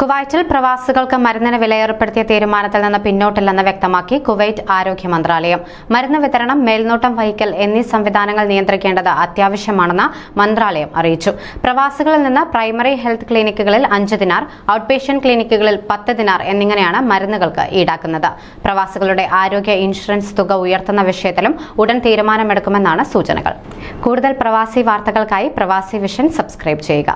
കുവൈറ്റിൽ പ്രവാസികൾക്ക് മരുന്നിന് വിലയേർപ്പെടുത്തിയ തീരുമാനത്തിൽ നിന്ന് പിന്നോട്ടില്ലെന്ന് വ്യക്തമാക്കി കുവൈറ്റ് ആരോഗ്യ മന്ത്രാലയം. മരുന്ന് വിതരണം മേൽനോട്ടം വഹിക്കൽ എന്നീ സംവിധാനങ്ങൾ നിയന്ത്രിക്കേണ്ടത് അത്യാവശ്യമാണെന്ന് മന്ത്രാലയം അറിയിച്ചു. പ്രവാസികളിൽ നിന്ന് പ്രൈമറി ഹെൽത്ത് ക്ലിനിക്കുകളിൽ അഞ്ച് ദിനാർ ഔട്ട് പേഷ്യന്റ് ക്ലിനിക്കുകളിൽ പത്ത് ദിനാർ എന്നിങ്ങനെയാണ് മരുന്നുകൾക്ക് ഈടാക്കുന്നത്. പ്രവാസികളുടെ ആരോഗ്യ ഇൻഷുറൻസ് തുക ഉയർത്തുന്ന വിഷയത്തിലും ഉടൻ തീരുമാനമെടുക്കുമെന്നാണ് സൂചനകൾ. കൂടുതൽ പ്രവാസി വാർത്തകൾക്കായി പ്രവാസി വിഷൻ സബ്സ്ക്രൈബ് ചെയ്യുക.